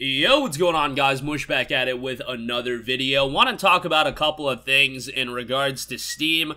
Yo, what's going on guys? Mush back at it with another video. Want to talk about a couple of things in regards to Steam.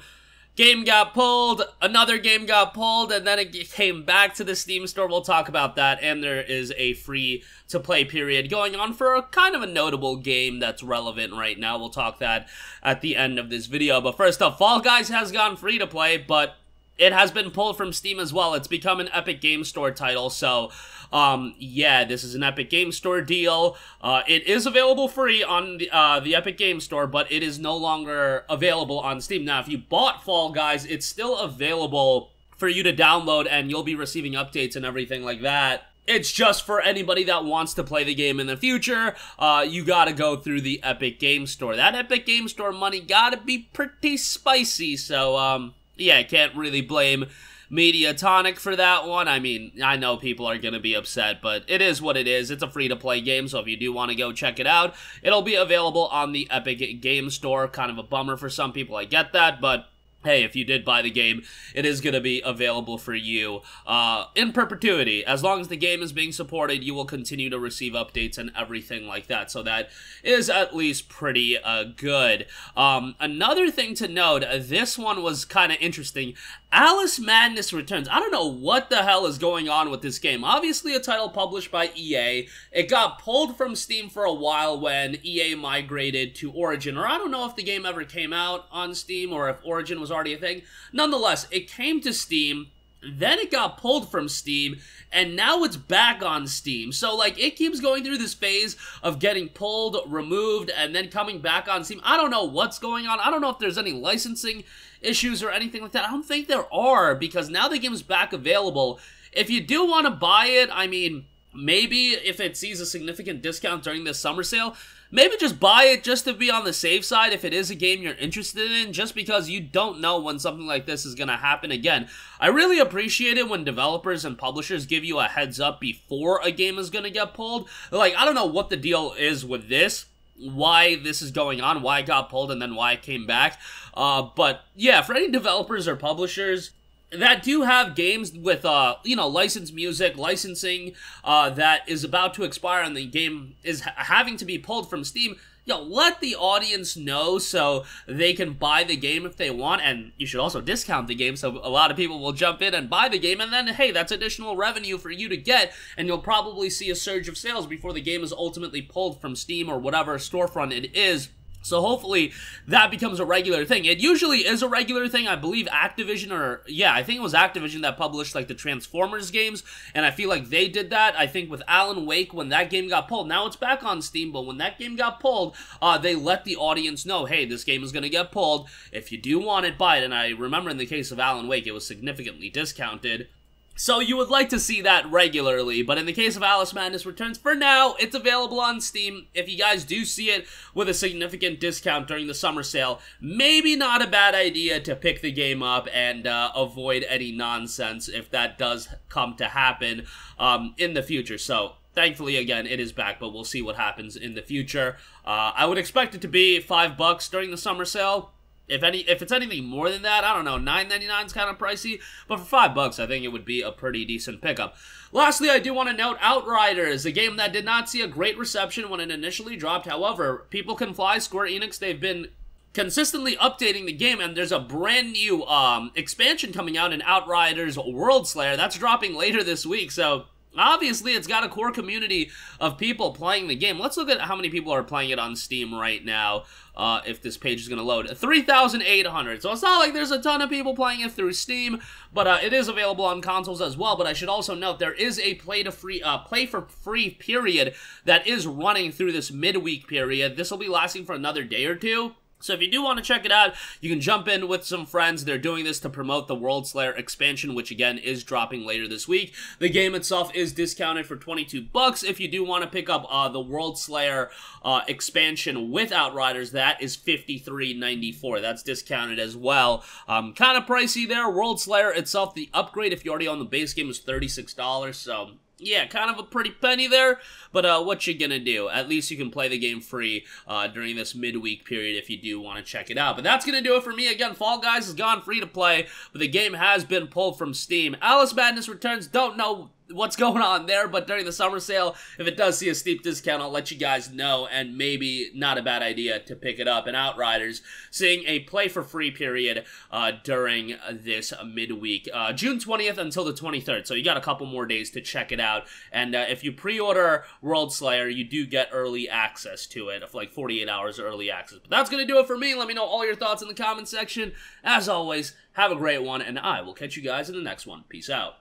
Game got pulled, another game got pulled, and then it came back to the Steam store. We'll talk about that, and there is a free-to-play period going on for a kind of a notable game that's relevant right now. We'll talk that at the end of this video. But first up, Fall Guys has gone free-to-play, but it has been pulled from Steam as well. It's become an Epic Game Store title, so um, yeah, this is an Epic Game Store deal. Uh, it is available free on the, uh, the Epic Game Store, but it is no longer available on Steam. Now, if you bought Fall Guys, it's still available for you to download, and you'll be receiving updates and everything like that. It's just for anybody that wants to play the game in the future. Uh, you gotta go through the Epic Game Store. That Epic Game Store money gotta be pretty spicy, so, um, yeah, I can't really blame Mediatonic for that one. I mean, I know people are going to be upset, but it is what it is. It's a free-to-play game, so if you do want to go check it out, it'll be available on the Epic Game Store. Kind of a bummer for some people, I get that, but hey, if you did buy the game, it is going to be available for you uh, in perpetuity. As long as the game is being supported, you will continue to receive updates and everything like that. So that is at least pretty uh, good. Um, another thing to note, uh, this one was kind of interesting. Alice Madness Returns. I don't know what the hell is going on with this game. Obviously a title published by EA. It got pulled from Steam for a while when EA migrated to Origin. Or I don't know if the game ever came out on Steam or if Origin was already a thing. Nonetheless, it came to Steam then it got pulled from Steam, and now it's back on Steam. So, like, it keeps going through this phase of getting pulled, removed, and then coming back on Steam. I don't know what's going on. I don't know if there's any licensing issues or anything like that. I don't think there are, because now the game's back available. If you do want to buy it, I mean, maybe if it sees a significant discount during this summer sale, maybe just buy it just to be on the safe side if it is a game you're interested in, just because you don't know when something like this is going to happen again. I really appreciate it when developers and publishers give you a heads up before a game is going to get pulled. Like, I don't know what the deal is with this, why this is going on, why it got pulled, and then why it came back. Uh, but yeah, for any developers or publishers, that do have games with uh you know licensed music licensing uh that is about to expire and the game is ha having to be pulled from steam know let the audience know so they can buy the game if they want and you should also discount the game so a lot of people will jump in and buy the game and then hey that's additional revenue for you to get and you'll probably see a surge of sales before the game is ultimately pulled from steam or whatever storefront it is so hopefully that becomes a regular thing. It usually is a regular thing. I believe Activision or yeah, I think it was Activision that published like the Transformers games and I feel like they did that. I think with Alan Wake when that game got pulled. Now it's back on Steam, but when that game got pulled, uh, they let the audience know, "Hey, this game is going to get pulled. If you do want it, buy it." And I remember in the case of Alan Wake, it was significantly discounted. So you would like to see that regularly, but in the case of Alice Madness Returns, for now, it's available on Steam. If you guys do see it with a significant discount during the summer sale, maybe not a bad idea to pick the game up and uh, avoid any nonsense if that does come to happen um, in the future. So thankfully again it is back but we'll see what happens in the future uh, i would expect it to be five bucks during the summer sale if any, if it's anything more than that, I don't know. Nine ninety nine is kind of pricey, but for five bucks, I think it would be a pretty decent pickup. Lastly, I do want to note Outriders, a game that did not see a great reception when it initially dropped. However, people can fly. Square Enix, they've been consistently updating the game, and there's a brand new um, expansion coming out in Outriders World Slayer. That's dropping later this week, so Obviously, it's got a core community of people playing the game. Let's look at how many people are playing it on Steam right now, uh, if this page is going to load. 3,800. So it's not like there's a ton of people playing it through Steam, but uh, it is available on consoles as well. But I should also note there is a play to free, uh, play for free period that is running through this midweek period. This will be lasting for another day or two. So if you do want to check it out, you can jump in with some friends. They're doing this to promote the World Slayer expansion, which again is dropping later this week. The game itself is discounted for 22 bucks. If you do want to pick up uh, the World Slayer uh, expansion with Outriders, that is 53.94. That's discounted as well. Um, kind of pricey there. World Slayer itself, the upgrade if you're already own the base game is $36. So yeah, kind of a pretty penny there, but uh, what you gonna do? At least you can play the game free uh, during this midweek period if you do want to check it out. But that's gonna do it for me. Again, Fall Guys has gone free to play, but the game has been pulled from Steam. Alice Madness Returns, don't know what's going on there, but during the summer sale, if it does see a steep discount, I'll let you guys know, and maybe not a bad idea to pick it up. And Outriders seeing a play for free period uh, during this midweek, uh, June 20th until the 23rd. So you got a couple more days to check it out. And uh, if you pre-order World Slayer, you do get early access to it, like 48 hours early access. But that's gonna do it for me. Let me know all your thoughts in the comment section. As always, have a great one, and I will catch you guys in the next one. Peace out.